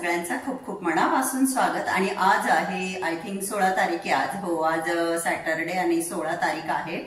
सगळ्यांचा खूप खूप मनापासून स्वागत. आणि आज आहे आय थिंक सोळा तारीख आहे. आज हो आज सॅटरडे आणि सोळा तारीख आहे.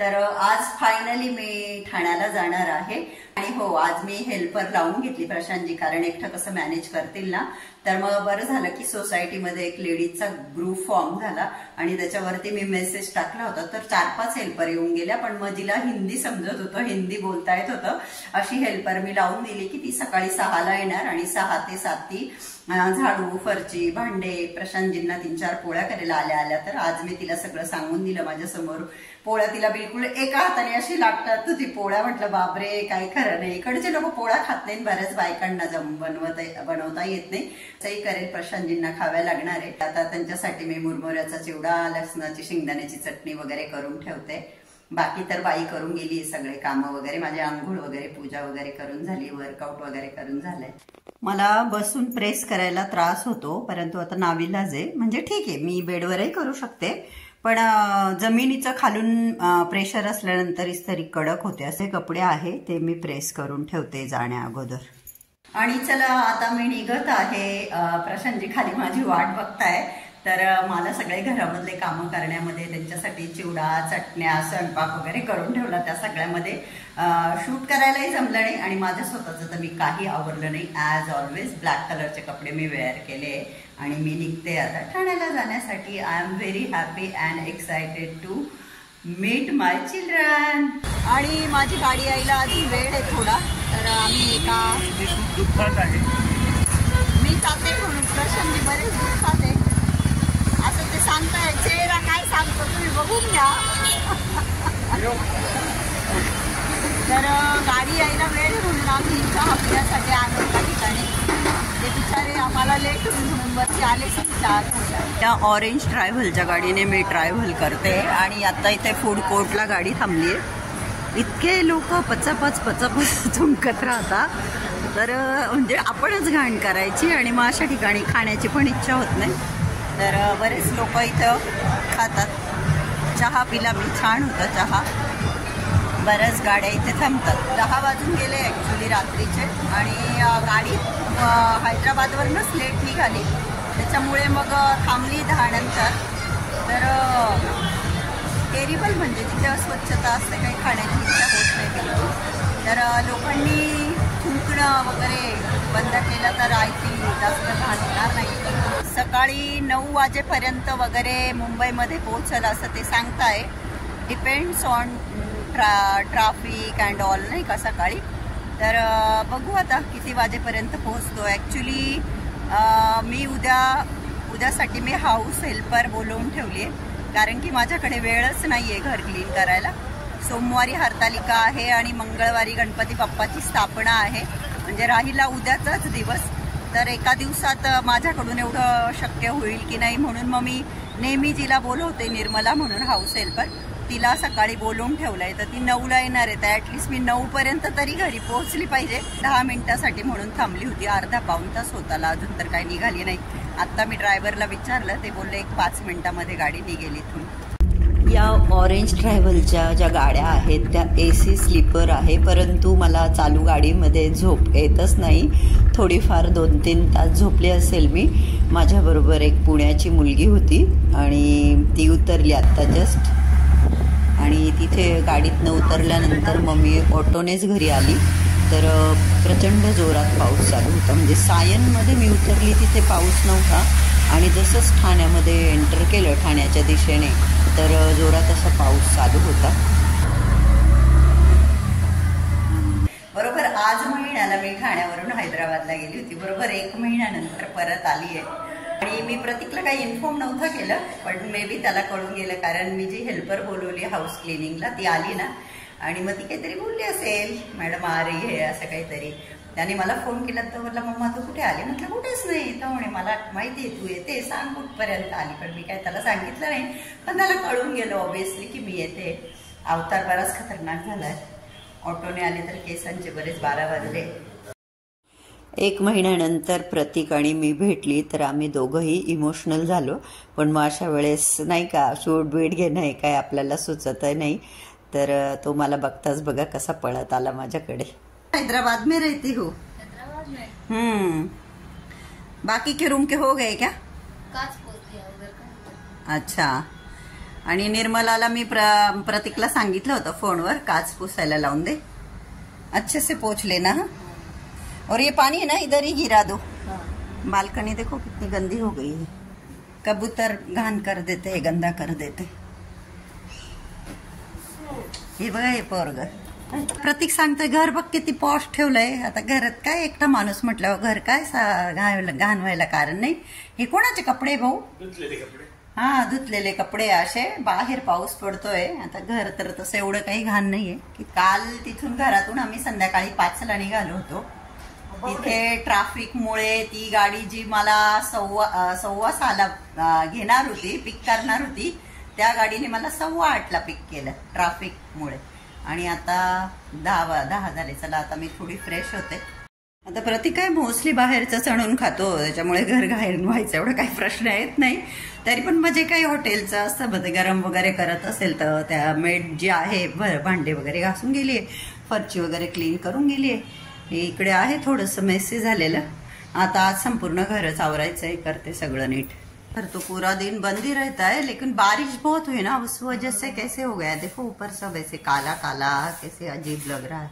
तर आज फायनली मी ठाण्याला जाणार आहे. आणि हो आज मी हेल्पर लावून घेतली प्रशांतजी कारण एकटं कसं मॅनेज करतील ना? तर मग बरं झालं की सोसायटीमध्ये एक लेडीजचा ग्रुप फॉर्म झाला. आणि त्याच्यावरती मी मेसेज टाकला होता. तर चार पाच हेल्पर येऊन गेल्या पण मग जिला हिंदी समजत होतं हिंदी बोलता येत होतं अशी हेल्पर मी लावून दिली की ती सकाळी सहाला येणार आणि सहा ते सात ती झाडू फरची भांडे प्रशांतजींना तीन चार पोळ्या करायला आल्या आल्या. तर आज मी तिला सगळं सांगून दिलं माझ्यासमोर. पोळ्या तिला बिलकुल एका हाताने अशी लागतात तर ती पोळ्या म्हटलं बापरे काय खरं नाही. इकडचे लोक पोळ्या खात नाहीत बऱ्याच बायकांना जम बनवता बनवता येत नाही. तसंही करेल प्रशांतजींना खाव्या लागणार आहे. आता त्यांच्यासाठी मी मुरमुऱ्याचा चिवडा लसणाची शेंगदाण्याची चटणी वगैरे करून ठेवते. बाकी तर बाई करून गेली सगळे कामं वगैरे. माझे आंघोळ वगैरे पूजा वगैरे करून झाली वर्कआउट वगैरे करून झालंय. मला बसून प्रेस करायला त्रास होतो परंतु आता नाविलाज आहे. म्हणजे ठीक आहे मी बेडवरही करू शकते. पण जमिनीचं खालून प्रेशर असल्यानंतर इस्तरी कडक होते. असे कपडे आहे ते मी प्रेस करून ठेवते जाण्या अगोदर. आणि चला आता मी निघत आहे. प्रशांतजी खाली माझी वाट बघताय. तर मला सगळे घरामधले कामं करण्यामध्ये त्यांच्यासाठी चिवडा चटण्या स्वयंपाक वगैरे करून ठेवला. त्या सगळ्यामध्ये शूट करायलाही जमलं नाही आणि माझ्या स्वतःचं तर मी काही आवडलं नाही. ॲज ऑलवेज ब्लॅक कलरचे कपडे मी वेअर केले आणि मी निघते आता ठाण्याला जाण्यासाठी. I am very happy and excited to meet my children आणि माझी गाडी यायला अजून वेळ आहे थोडा. तर आम्ही एका मी जाते म्हणून. प्रशांत बरेच दुःखात आहे. सांगताय चेहरा काय सांगतो तुम्ही बघून घ्या तर गाडी यायला वेळ म्हणून आम्ही चहा पिण्यासाठी आलो त्या ठिकाणी ते बिचारे आम्हाला लेट होऊन म्हणून आले चार त्या ऑरेंज ट्रॅव्हलच्या गाडीने मी ट्रॅव्हल करते आणि आता इथे फूड कोर्टला गाडी थांबली आहे इतके लोक पचापच पचापच चुंकत राहतात तर म्हणजे आपणच घाण करायची आणि मग अशा ठिकाणी खाण्याची पण इच्छा होत नाही. तर बरेच लोक इथं खातात. चहा पिला मी छान होता चहा. बऱ्याच गाड्या इथे थांबतात. दहा वाजून गेले ॲक्च्युली रात्रीचे आणि गाडी हैदराबादवरूनच लेट निघाली. त्याच्यामुळे मग थांबली दहा नंतर. तर टेरिबल म्हणजे तिथे अस्वच्छता असते काही खाण्याची इच्छा होत नाही तर लोकांनी थुंकणं वगैरे बंद केलं तर आय जास्त घाण होणार नाही. सकाळी नऊ वाजेपर्यंत वगैरे मुंबईमध्ये पोहोचल असं ते सांगताय. Depends on tra traffic and all नाही का सकाळी. तर बघू आता किती वाजेपर्यंत पोहोचतो. ॲक्च्युली मी उद्या उद्यासाठी मी हाऊस हेल्पर बोलवून ठेवली आहे कारण की माझ्याकडे वेळच नाही आहे घर क्लीन करायला. सोमवारी हरतालिका आहे आणि मंगळवारी गणपती बाप्पाची स्थापना आहे. म्हणजे राहिला उद्याचाच दिवस. तर एका दिवसात माझ्याकडून एवढं शक्य होईल की नाही म्हणून मग मी नेहमी जिला बोलवते निर्मला म्हणून हाऊस हेल्पर तिला सकाळी बोलवून ठेवलंय. तर ती नऊला येणार आहे. तर ॲटलिस्ट मी नऊ पर्यंत तरी घरी पोहोचली पाहिजे. दहा मिनिटासाठी म्हणून थांबली होती. अर्धा पाऊन तास होताला. अजून तर काही निघाली नाही. आत्ता मी ड्रायव्हरला विचारलं. ते बोलले एक पाच मिनिटामध्ये गाडी निघेल इथून. या ऑरेंज ट्रॅव्हलच्या ज्या गाड्या आहेत त्या ए सी स्लीपर आहे. परंतु मला चालू गाडीमध्ये झोप येतच नाही. थोडीफार दोन तीन तास झोपले असेल मी. माझ्याबरोबर एक पुण्याची मुलगी होती आणि ती उतरली आत्ता जस्ट आणि तिथे गाडीतनं उतरल्यानंतर मग मी ऑटोनेच घरी आली. तर प्रचंड जोरात पाऊस चालू होता. म्हणजे सायनमध्ये मी उतरली तिथे पाऊस नव्हता. आणि जसंच ठाण्यामध्ये एंटर केलं ठाण्याच्या दिशेने तर जोरात असा पाऊस चालू होता. बरोबर आज महिन्याला मी ठाण्यावरून हैदराबादला गेली होती. बरोबर एक महिन्यानंतर परत आली आहे. आणि मी प्रतीकला काही इन्फॉर्म नव्हतं केलं पण मे बी त्याला कळून गेलं कारण मी जी हेल्पर बोलवली हाऊस क्लिनिंगला ती आली ना. आणि मग ती काहीतरी बोलली असेल मॅडम आ रही आहे असं काहीतरी. त्याने मला फोन केला तर म्हटलं मम्मा तू कुठे आली? म्हटलं कुठेच नाही. तर म्हणे मला माहिती आहे तू येते सांग कुठपर्यंत आली. पण मी काय त्याला सांगितलं नाही. पण त्याला कळून गेलं ऑब्विसली की मी येते. अवतार बराच खतरनाक झालाय. ऑटोने आले तर केसांचे बरेच बारा वाजले. एक महिन्यानंतर प्रतीक आणि मी भेटली तर आम्ही दोघंही इमोशनल झालो. पण मग अशा वेळेस नाही का शूट बीट घेणं हे काय आपल्याला सुचत नाही. तर तो मला बघताच बघा कसा पळत आला माझ्याकडे. हैदराबाद में रहती हूँ? हम्म। बाकी के रूम के हो गए क्या? अच्छा। आणि निर्मलाला मी प्र, प्रतीकला सांगितलं होतं फोनवर काच पुसायला लावून दे. अच्छे से पोछ लेना हाँ? और ये पानी है ना इधर ही गिरा दो. बालकनी देखो कितनी गंदी हो गई है. कबूतर घाण कर देते हैं गंदा कर देते. हे बघा हे पोरग. प्रतीक सांगतोय घर बघ किती पॉश ठेवलंय. आता घरात काय एकटा माणूस म्हटल्यावर घर काय घाण व्हायला कारण नाही. हे कोणाचे कपडे भाऊ? हा धुतलेले कपडे असे. बाहेर पाऊस पडतोय. आता घर तर तसं एवढं काही घाण नाहीये. की काल तिथून घरातून आम्ही संध्याकाळी पाचला निघालो होतो. तिथे ट्रॅफिकमुळे ती गाडी जी मला सव्वा सव्वा सहाला अं, घेणार होती पिक करणार होती त्या गाडीने मला सव्वा आठला पिक केलं ट्रॅफिकमुळे आणि आता दहा दहा झाले. चला आता मी थोडी फ्रेश होते. आता प्रति काय मोस्टली बाहेरचं चणून खातो त्याच्यामुळे घर घायन व्हायचं एवढं काही प्रश्न येत नाही. तरी पण म्हणजे काही हॉटेलचं असतं बघ, गरम वगैरे करत असेल तर त्या मेड जे आहे भांडे वगैरे घासून गेली आहे फरची वगैरे क्लीन करून गेली आहे इकडे आहे थोडंसं मेसी झालेलं. आता आज संपूर्ण घरच आवरायचं आहे करते सगळं नीट. पर तो पूरा दिन बंद ही रहता है लेकिन बारिश बहुत हुई ना उस वजह से कैसे हो गया देखो ऊपर सब ऐसे काला काला कैसे अजीब लग रहा है।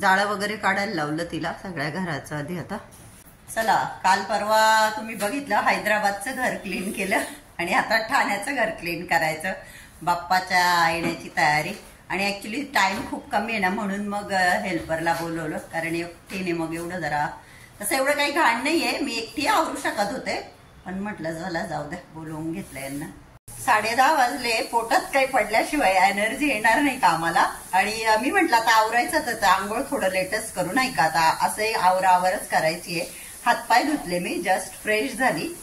जाळं वगैरे काढायला लावलं तिला सगळ्या घराचं आधी आता. चला काल परवा तुम्ही बघितलं हैदराबादचं घर क्लीन केलं आणि आता ठाण्याचं घर क्लीन करायचं बाप्पाच्या येण्याची तयारी. आणि ऍक्च्युली टाइम खूप कमी आहे ना म्हणून मग हेल्परला बोलवलं कारण एकटीने मग एवढं जरा तसं एवढं काही घाण नाहीये मी एकटी आवरू शकत होते. पण म्हटलं झाला जाऊ दे बोलवून घेतलं यांना. साडे दहा वाजले पोटात काही पडल्याशिवाय एनर्जी येणार नाही का आम्हाला आणि मी म्हटलं आता आवरायचं तर आंघोळ थोडं लेटच करू नाही का? आता असंही आवरावरच करायची आहे हातपाय धुतले मी जस्ट फ्रेश झाली.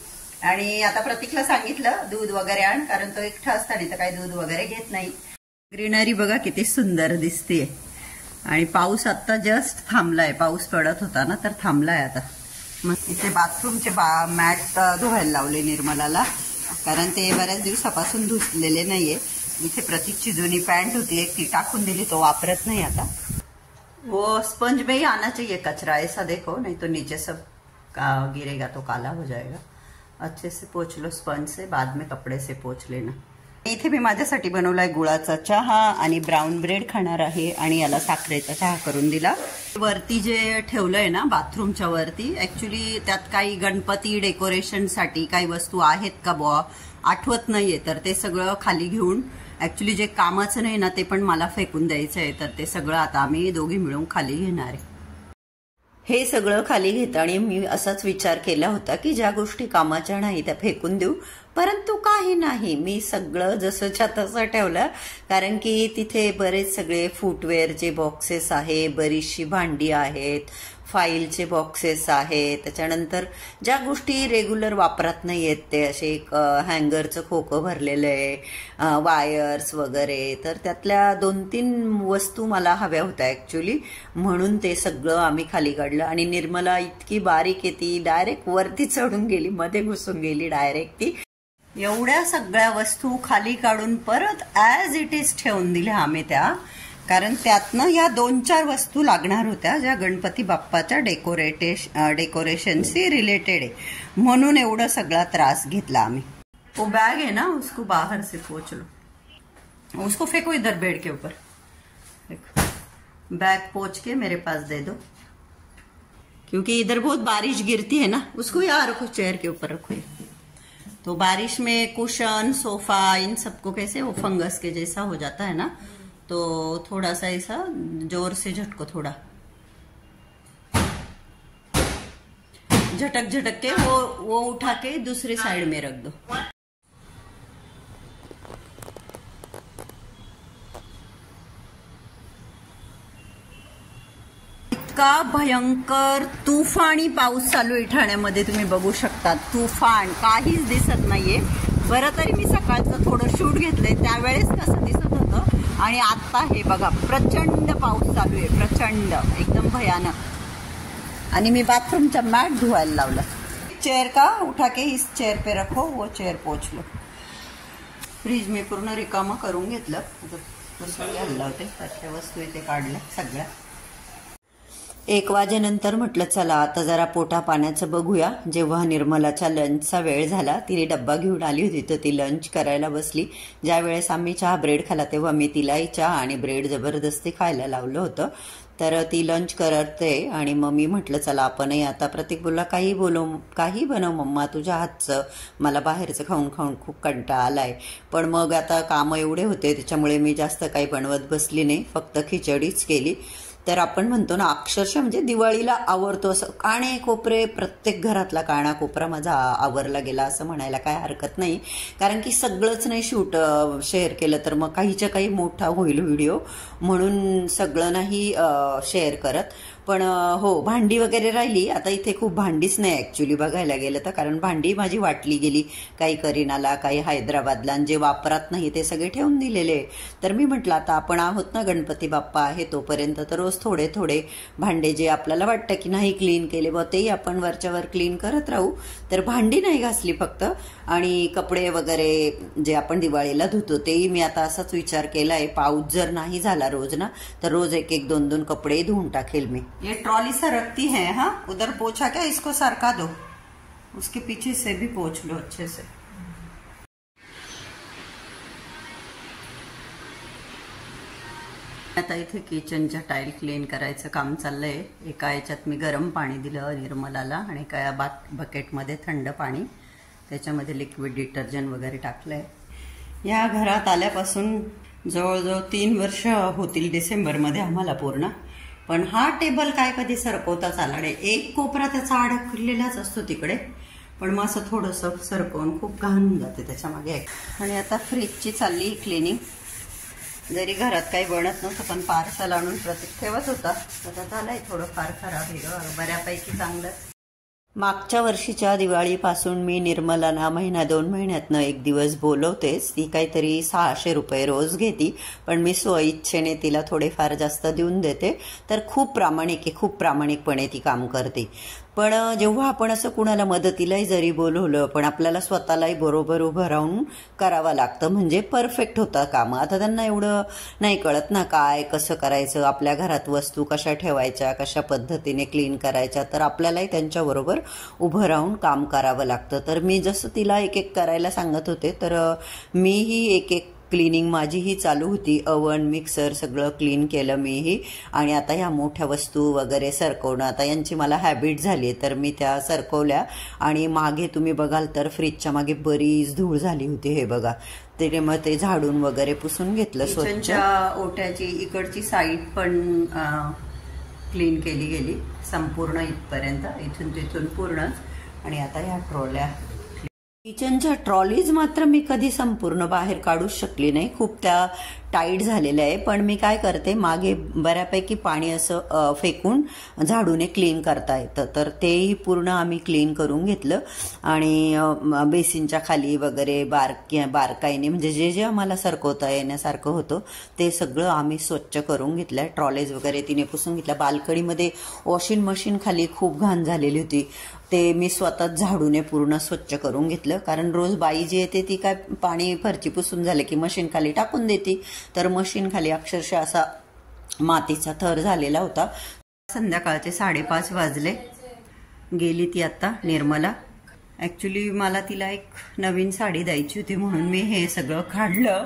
आणि आता प्रतीकला सांगितलं दूध वगैरे आण कारण तो एकटा असताना तर काही दूध वगैरे घेत नाही. ग्रीनरी बघा किती सुंदर दिसते आणि पाऊस आता जस्ट थांबलाय. पाऊस पडत होता ना तर थांबलाय आता. मग इथे बाथरूमचे बा मॅट धुवायला लावले निर्मलाला. कारण ते बऱ्याच दिवसापासून धुसलेले नाहीये. इथे प्रतीकची जुनी पॅन्ट होती एक ती टाकून दिली तो वापरत नाही आता. वो स्पंज में ही आना चाहिए कचरा. ऐसा देखो नहीं तो नीचे सब का, गिरेगा तो काला हो जाएगा. अच्छे से पोछ लो स्पंज से बाद में कपड़े से पोछ लेना. इथे मी माझ्यासाठी बनवलाय गुळाचा चहा आणि ब्राऊन ब्रेड खाणार आहे आणि याला साखरेचा चहा करून दिला. वरती जे ठेवलंय ना बाथरूमच्या वरती ऍक्च्युली त्यात काही गणपती डेकोरेशनसाठी काही वस्तू आहेत का बुवा? आठवत नाहीये. तर ते सगळं खाली घेऊन ऍक्च्युली जे कामाचं नाही ना ते पण मला फेकून द्यायचं आहे तर ते सगळं आता आम्ही दोघी मिळून खाली घेणार आहे. हे सगळं खाली घेताना मी असाच विचार केला होता की ज्या गोष्टी कामाच्या नाही त्या फेकून देऊ. परंतु काही नाही. मी सगळं जसंच्या तसं ठेवलं. कारण की तिथे बरेच सगळे फुटवेअरचे बॉक्सेस आहे बरीचशी भांडी आहेत फाईलचे बॉक्सेस आहेत. त्याच्यानंतर ज्या गोष्टी रेग्युलर वापरात नाही येत ते असे एक हँगरचं खोकं भरलेलं आहे वायर्स वगैरे तर त्यातल्या दोन तीन वस्तू मला हव्या होत्या ॲक्च्युली म्हणून ते सगळं आम्ही खाली काढलं आणि निर्मला इतकी बारीक येते डायरेक्ट वरती चढून गेली मध्ये घुसून गेली डायरेक्ट ती. एवढ्या सगळ्या वस्तू खाली काढून परत ॲज इट इज ठेवून दिल्या आम्ही त्या. कारण त्यातनं या दोन चार वस्तू लागणार होत्या, ज्या गणपती बाप्पाच्या डेकोरेटेश डेकोरेशनशी रिलेटेड आहे. म्हणून एवढं त्रास आम्ही. वो बैग है ना, उसको बाहर से पोच लो. उसको फेंको इधर बेड के ऊपर. बैग पोच के मेरे पास दे दो. क्योंकि इधर बहुत बारिश गिरती है ना, उसको यहाँ रखो चेयर के ऊपर रखो तो बारिश में कुशन सोफा इन सबको कैसे वो फंगस के जैसा हो जाता है ना तो थोड़ा सा ऐसा जोर से झटको थोड़ा. झटक झटक के वो वो उठा के दूसरी साइड में रख दो. इतका भयंकर तुफानी पाऊस चालू आहे ठाण्यामध्ये तुम्ही बघू शकता तुफान काहीच दिसत नाहीये. बरं तरी मी सकाळचं थोडं शूट घेतलंय. त्यावेळेस कसं दिसत आणि आता हे बघा प्रचंड पाऊस चालू आहे प्रचंड एकदम भयानक. आणि मी बाथरूमचा मॅट धुवायला लावला. चेअर का? उठा के इस चेअर पे रखो वो चेअर पोचलो फ्रीज मी पूर्ण रिकामं करून घेतलं. आता पुस्तक होते त्याच्या वस्तू इथे काढल्या सगळ्या. एक वाजेनंतर म्हटलं चला आता जरा पोटा पाण्याचं बघूया. जेव्हा निर्मलाच्या लंचचा वेळ झाला तिने डब्बा घेऊन आली होती तर ती लंच करायला बसली. ज्या वेळेस आम्ही चहा ब्रेड खाला तेव्हा मी तिलाही चहा आणि ब्रेड जबरदस्ती खायला लावलं होतं. तर ती लंच करते आणि मग मी म्हटलं चला आपणही आता प्रत्येक बोलला काही बोलो काही बनव मम्मा तुझ्या हातचं. मला बाहेरचं खाऊन खाऊन खूप कंटाळा आलाय. पण मग आता कामं एवढे होते त्याच्यामुळे मी जास्त काही बनवत बसली नाही. फक्त खिचडीच केली. तर आपण म्हणतो ना अक्षरशः म्हणजे दिवाळीला आवडतो असं. काणे कोपरे प्रत्येक घरातला काणा कोपरा माझा आवरला गेला असं म्हणायला काय हरकत नाही. कारण की सगळंच नाही शूट शेअर केलं तर मग काहीच्या काही मोठा होईल व्हिडिओ म्हणून सगळं नाही शेअर करत. पण हो भांडी वगैरे राहिली. आता इथे खूप भांडीच नाही ऍक्च्युली बघायला गेलं तर. कारण भांडी माझी वाटली गेली. काही करीनाला काही हैदराबादला आणि जे वापरात नाही ते सगळे ठेवून दिलेले. तर मी म्हटलं आता आपण आहोत ना गणपती बाप्पा आहे तोपर्यंत तर रोज थोडे थोडे भांडे जे आपल्याला वाटतं की नाही क्लीन केले व तेही आपण वरच्यावर क्लीन करत राहू. तर भांडी नाही घासली फक्त. आणि कपडे वगैरे जे आपण दिवाळीला धुतो तेही मी आता असाच विचार केलाय. पाऊस जर नाही झाला रोज ना तर रोज एक एक दोन दोन कपडे धुवून टाकेल मी. ये ट्रॉली सरकती है हाँ? उधर पोछा क्या? इसको सरका दो। उसके पीछे से भी पोछ लो अच्छे से। आता इथे किचनच्या टाईल क्लीन करायचं काम चाललंय. एका याच्यात मी गरम पाणी दिलं निर्मलाला आणि एका बात बकेटमध्ये थंड पाणी. त्याच्यामध्ये लिक्विड डिटर्जंट वगैरे टाकलंय. या घरात आल्यापासून जवळजवळ तीन वर्ष होतील डिसेंबरमध्ये आम्हाला पूर्ण. पण हा टेबल काय कधी सरकवताच आला नाही एक कोपरा त्याचा अडकलेलाच असतो तिकडे. पण मग असं थोडंसं सरकवून खूप घाण जाते त्याच्यामागे आणि आता फ्रीजची चालली क्लिनिंग जरी घरात काही बनत नव्हतं पण पार्सल आणून प्रतीक ठेवत होता. आता झालंय थोडं फार खराब आहे बऱ्यापैकी चांगलंच मागच्या वर्षीच्या दिवाळीपासून मी निर्मलाना महिना दोन महिन्यातनं एक दिवस बोलवतेच. ती काहीतरी सहाशे रुपये रोज घेती पण मी स्वइच्छेने तिला थोडेफार जास्त देऊन देते. तर खूप प्रामाणिक आहे खूप प्रामाणिकपणे ती काम करते. पण जेव्हा आपण असं कुणाला मदतीलाही जरी बोलवलं पण आपल्याला स्वतःलाही बरोबर उभं राहून करावं लागतं. म्हणजे परफेक्ट होतं कामं. आता त्यांना एवढं नाही कळत ना काय कसं करायचं आपल्या घरात वस्तू कशा ठेवायच्या कशा पद्धतीने क्लीन करायच्या. तर आपल्यालाही त्यांच्याबरोबर उभं राहून काम करावं लागतं. तर मी जसं तिला एक एक करायला सांगत होते तर मीही एक एक क्लिनिंग माझीही चालू होती. अवन मिक्सर सगळं क्लीन केलं मीही. आणि आता ह्या मोठ्या वस्तू वगैरे सरकवणं आता यांची मला हॅबिट झाली तर मी त्या सरकवल्या. आणि मागे तुम्ही बघाल तर फ्रीजच्या मागे बरीच धूळ झाली होती हे बघा. तिने मग ते झाडून वगैरे पुसून घेतलं स्वच्छ. ओट्याची इकडची साईड पण क्लीन केली गेली. संपूर्ण इथपर्यंत इथून तिथून पूर्णच. आणि आता ह्या ट्रॉल्या. किचनच्या ट्रॉलीज मात्र मी कधी संपूर्ण बाहेर काढूच शकली नाही. खूप त्या टाईट झालेलं आहे पण मी काय करते मागे बऱ्यापैकी पाणी असं फेकून झाडूने क्लीन करता येतं. तर तेही पूर्ण आम्ही क्लीन करून घेतलं. आणि बेसिनच्या खाली वगैरे बारक बारकाईने म्हणजे जे जे आम्हाला सरकवता येण्यासारखं होतं ते सगळं आम्ही स्वच्छ करून घेतलं ट्रॉलेज वगैरे तिने पुसून घेतल्या. बाल्कनीमध्ये वॉशिंग मशीन खाली खूप घाण झालेली होती. ते मी स्वतःच झाडूने पूर्ण स्वच्छ करून घेतलं. कारण रोज बाई जी येते ती काय पाणी फरची पुसून झालं की मशीन खाली टाकून देते. तर मशीनखाली अक्षरशः असा मातीचा थर झालेला होता. संध्याकाळचे साडेपाच वाजले. गेली ती आता निर्मला. ॲक्च्युली मला तिला एक नवीन साडी द्यायची होती म्हणून मी हे सगळं काढलं.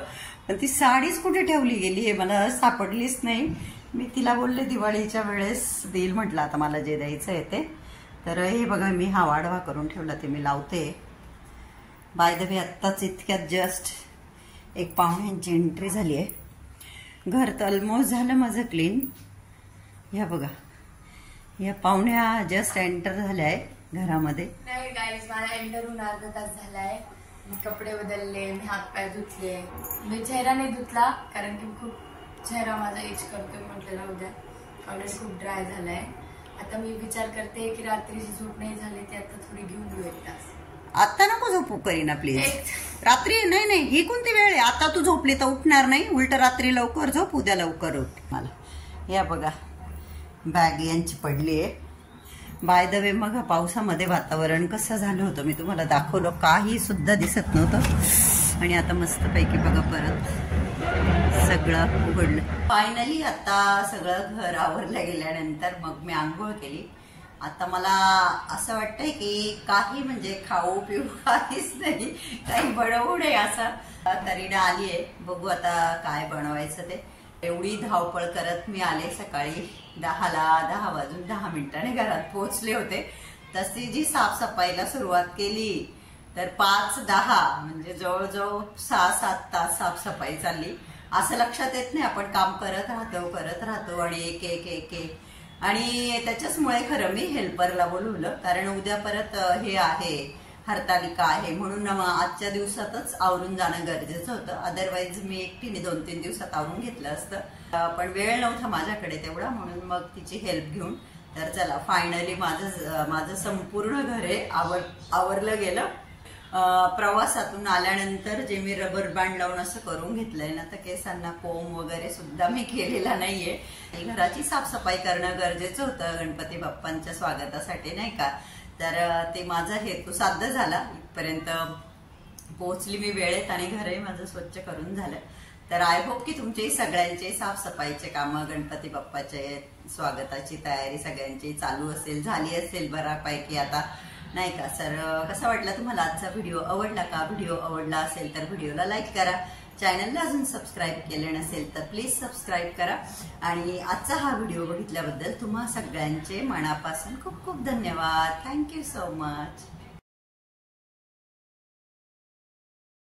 पण ती साडीच कुठे ठेवली गेली हे मला सापडलीच नाही. मी तिला बोलले दिवाळीच्या वेळेस देईल म्हटलं आता मला जे द्यायचं आहे ते. तर हे बघा मी हा वाढवा करून ठेवला ते मी लावते. बाय द वे आत्ताच इतक्यात जस्ट एक पाहुण्यांची एंट्री झाली आहे. घर तर ऑलमोस्ट झालं माझं क्लीन ह्या बघा. या पाहुण्या जस्ट एंटर झाल्या आहे घरामध्ये. नाही गाईज मला एंटर होऊन अर्धा तास झालाय. मी कपडे बदलले मी हात पाय धुतले. मी चेहरा नाही धुतला कारण की खूप चेहरा माझा एज करतोय म्हटलेला उद्या कॉलेज खूप ड्राय झालाय. आता मी विचार करते की रात्रीची झोप नाही झाली ती आता थोडी घेऊन घेऊ एक तास. आता नको झोपू करीना प्लीज रात्री नाही नाही ही कोणती वेळ आहे? आता तू झोपली तर उठणार नाही. उलट रात्री लवकर झोप उद्या लवकर उठ मला. या बघा. बॅग यांची पडली आहे. बाय द वे मग पावसामध्ये वातावरण कसं झालं होतं? मी तुम्हाला दाखवलं. काही सुद्धा दिसत नव्हतं. आणि आता मस्तपैकी बघा परत सगळं उघडलं. फायनली आता सगळं घर आवरलं गेल्यानंतर मग मी आंघोळ केली. आता मला असं वाटतंय की काही म्हणजे खाऊ पिऊ काहीच नाही. काही बनवू नये असं. तरी आली आहे. बघू आता काय बनवायचं ते. एवढी धावपळ करत मी आले सकाळी दहाला दहा वाजून दहा मिनिटाने घरात पोहोचले होते. तशी जी साफसफाईला सुरुवात केली तर पाच दहा म्हणजे जवळजवळ सहा सात तास साफसफाई चालली. असं लक्षात येत नाही. आपण काम करत राहतो करत राहतो आणि एक एक एक एक आणि त्याच्याचमुळे खरं मी हेल्परला बोलवलं. कारण उद्या परत हे आहे हरतालिका आहे. म्हणून आजच्या दिवसातच आवरून जाणं गरजेचं होतं. अदरवाईज मी एकटीने दोन तीन दिवसात आवरून घेतलं असतं. पण वेळ नव्हता माझ्याकडे तेवढा. म्हणून मग तिची हेल्प घेऊन तर चला फायनली माझं माझं संपूर्ण घरे आवर आवरलं गेलं. प्रवासातून आल्यानंतर जे मी रबर बँड लावून असं करून घेतलंय ना तर केसांना कोंब वगैरे सुद्धा मी केलेला नाहीये. घराची साफसफाई करणं गरजेचं होतं गणपती बाप्पांच्या स्वागतासाठी नाही का? तर ते माझा हेतू साध्य झाला. इथपर्यंत पोहोचली मी वेळेत आणि घरही माझं स्वच्छ करून झालं. तर आय होप की तुमचे सगळ्यांचे साफसफाईचे कामं गणपती बाप्पाचे स्वागताची तयारी सगळ्यांची चालू असेल झाली असेल बऱ्यापैकी. आता नाही का? सर कसा वाटला तुम्हाला आजचा व्हिडिओ आवडला का? व्हिडिओ आवडला असेल तर व्हिडिओला लाईक करा. चॅनलला अजून सबस्क्राईब केले नसेल तर प्लीज सबस्क्राईब करा. आणि आजचा हा व्हिडिओ बघितल्याबद्दल तुम्हा सगळ्यांचे मनापासून खूप खूप धन्यवाद. Thank you so much